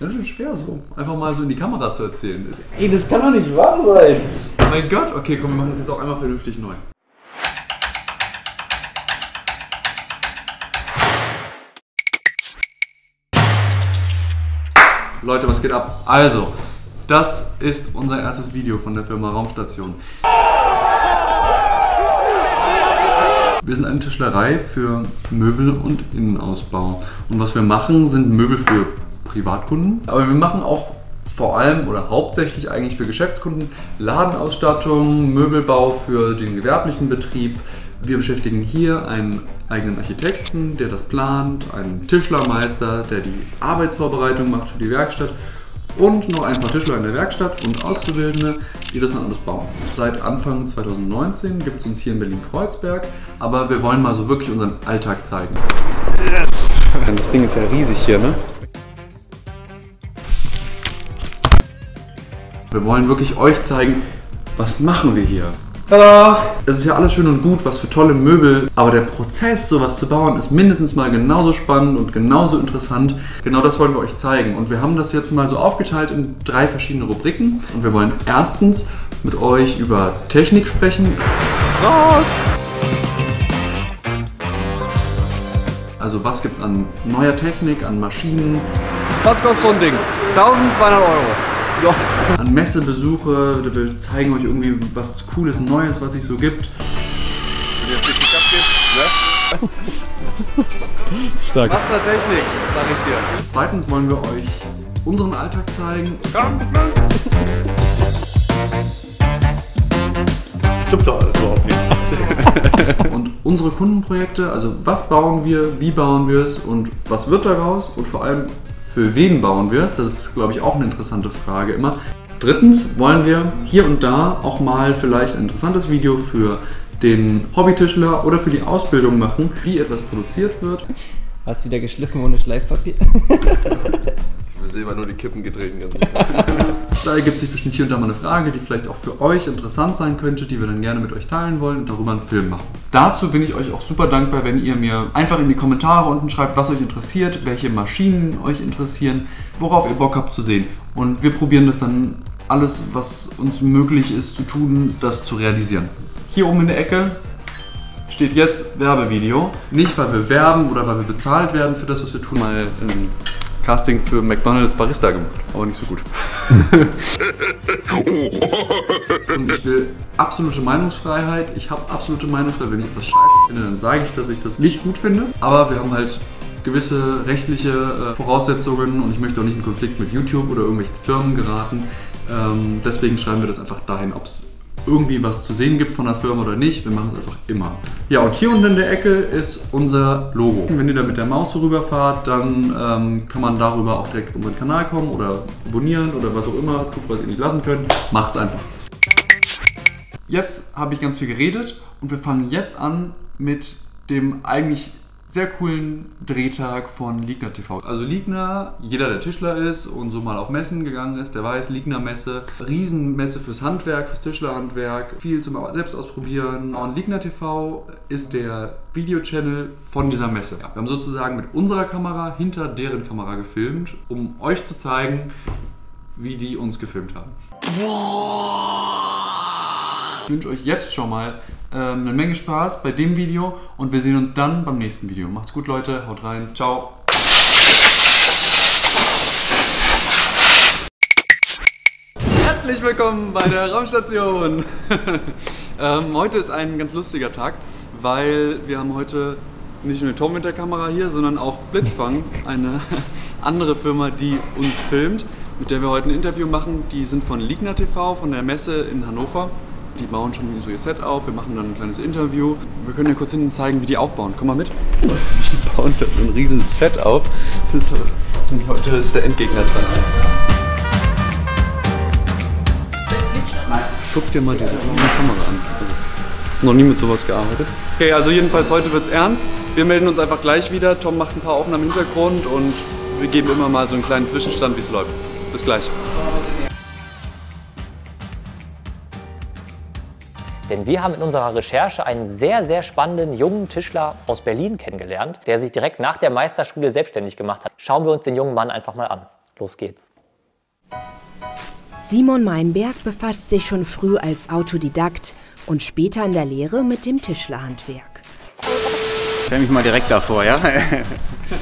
Ganz schön schwer so. Einfach mal so in die Kamera zu erzählen. Das, ey, das kann doch nicht wahr sein. Mein Gott. Okay, komm, wir machen das jetzt auch einmal vernünftig neu. Leute, was geht ab? Also, das ist unser erstes Video von der Firma Raumstation. Wir sind eine Tischlerei für Möbel und Innenausbau. Und was wir machen, sind Möbel für Privatkunden. Aber wir machen auch vor allem oder hauptsächlich eigentlich für Geschäftskunden Ladenausstattung, Möbelbau für den gewerblichen Betrieb. Wir beschäftigen hier einen eigenen Architekten, der das plant, einen Tischlermeister, der die Arbeitsvorbereitung macht für die Werkstatt und noch ein paar Tischler in der Werkstatt und Auszubildende, die das dann alles bauen. Seit Anfang 2019 gibt es uns hier in Berlin-Kreuzberg, aber wir wollen mal so wirklich unseren Alltag zeigen. Das Ding ist ja riesig hier, ne? Wir wollen wirklich euch zeigen, was machen wir hier. Tada! Es ist ja alles schön und gut, was für tolle Möbel, aber der Prozess, sowas zu bauen, ist mindestens mal genauso spannend und genauso interessant. Genau das wollen wir euch zeigen. Und wir haben das jetzt mal so aufgeteilt in drei verschiedene Rubriken. Und wir wollen erstens mit euch über Technik sprechen. Raus! Also was gibt es an neuer Technik, an Maschinen? Was kostet so ein Ding? 1200 Euro. So. An Messebesuche, wir zeigen euch irgendwie was Cooles, Neues, was es so gibt. Wenn ihr richtig abgeht, ne? Stark. Technik, sag ich dir. Zweitens wollen wir euch unseren Alltag zeigen. Stimmt doch alles überhaupt nicht. und unsere Kundenprojekte, also was bauen wir, wie bauen wir es und was wird daraus und vor allem für wen bauen wir es? Das ist, glaube ich, auch eine interessante Frage immer. Drittens wollen wir hier und da auch mal vielleicht ein interessantes Video für den Hobbytischler oder für die Ausbildung machen, wie etwas produziert wird. Hast wieder geschliffen ohne Schleifpapier? Sehen immer nur die Kippen gedreht. da ergibt sich bestimmt hier und da mal eine Frage, die vielleicht auch für euch interessant sein könnte, die wir dann gerne mit euch teilen wollen und darüber einen Film machen. Dazu bin ich euch auch super dankbar, wenn ihr mir einfach in die Kommentare unten schreibt, was euch interessiert, welche Maschinen euch interessieren, worauf ihr Bock habt zu sehen. Und wir probieren das dann alles, was uns möglich ist zu tun, das zu realisieren. Hier oben in der Ecke steht jetzt Werbevideo. Nicht, weil wir werben oder weil wir bezahlt werden für das, was wir tun. Mal ein Casting für McDonalds Barista gemacht, aber nicht so gut. Und ich will absolute Meinungsfreiheit. Ich habe absolute Meinungsfreiheit. Wenn ich etwas scheiße finde, dann sage ich, dass ich das nicht gut finde. Aber wir haben halt gewisse rechtliche äh, Voraussetzungen und ich möchte auch nicht in Konflikt mit YouTube oder irgendwelchen Firmen geraten. Ähm, deswegen schreiben wir das einfach dahin, ob es irgendwie was zu sehen gibt von der Firma oder nicht. Wir machen es einfach immer. Ja, und hier unten in der Ecke ist unser Logo. Wenn ihr da mit der Maus so rüberfahrt, dann ähm, kann man darüber auch direkt auf unseren Kanal kommen oder abonnieren oder was auch immer. Tut, was ihr nicht lassen könnt. Macht's einfach. Jetzt habe ich ganz viel geredet und wir fangen jetzt an mit dem eigentlich sehr coolen Drehtag von Liegner TV. Also Liegner, jeder der Tischler ist und so mal auf Messen gegangen ist, der weiß, Liegner Messe, Riesenmesse fürs Handwerk, fürs Tischlerhandwerk, viel zum selbst ausprobieren. Und Liegner TV ist der Videochannel von dieser Messe. Ja, wir haben sozusagen mit unserer Kamera hinter deren Kamera gefilmt, um euch zu zeigen, wie die uns gefilmt haben. Ich wünsche euch jetzt schon mal ähm, eine Menge Spaß bei dem Video und wir sehen uns dann beim nächsten Video. Macht's gut, Leute. Haut rein. Ciao. Herzlich willkommen bei der Raumstation. ähm, heute ist ein ganz lustiger Tag, weil wir haben heute nicht nur Tom mit der Kamera hier, sondern auch Blitzfang, eine andere Firma, die uns filmt, mit der wir heute ein Interview machen. Die sind von Ligna TV, von der Messe in Hannover. Die bauen schon so ihr Set auf, wir machen dann ein kleines Interview. Wir können ja kurz hinten zeigen, wie die aufbauen. Komm mal mit. Die bauen da so ein riesen Set auf. Das ist, heute ist der Endgegner dran. Guck dir mal diese riesen Kamera an. Also, noch nie mit sowas gearbeitet. Okay, also jedenfalls heute wird es ernst. Wir melden uns einfach gleich wieder. Tom macht ein paar Aufnahmen im Hintergrund und wir geben immer mal so einen kleinen Zwischenstand, wie es läuft. Bis gleich. Denn wir haben in unserer Recherche einen sehr, sehr spannenden jungen Tischler aus Berlin kennengelernt, der sich direkt nach der Meisterschule selbstständig gemacht hat. Schauen wir uns den jungen Mann einfach mal an. los geht's. Simon Meinberg befasst sich schon früh als Autodidakt und später in der Lehre mit dem Tischlerhandwerk. Stell mich mal direkt davor, ja?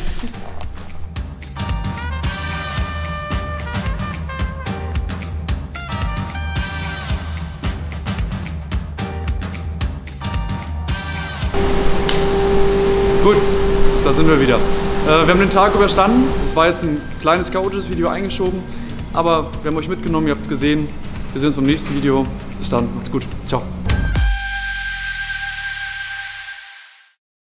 sind wir wieder. Äh, wir haben den Tag überstanden. Es war jetzt ein kleines chaotisches Video eingeschoben, aber wir haben euch mitgenommen, ihr habt es gesehen. Wir sehen uns beim nächsten Video. Bis dann, macht's gut. Ciao.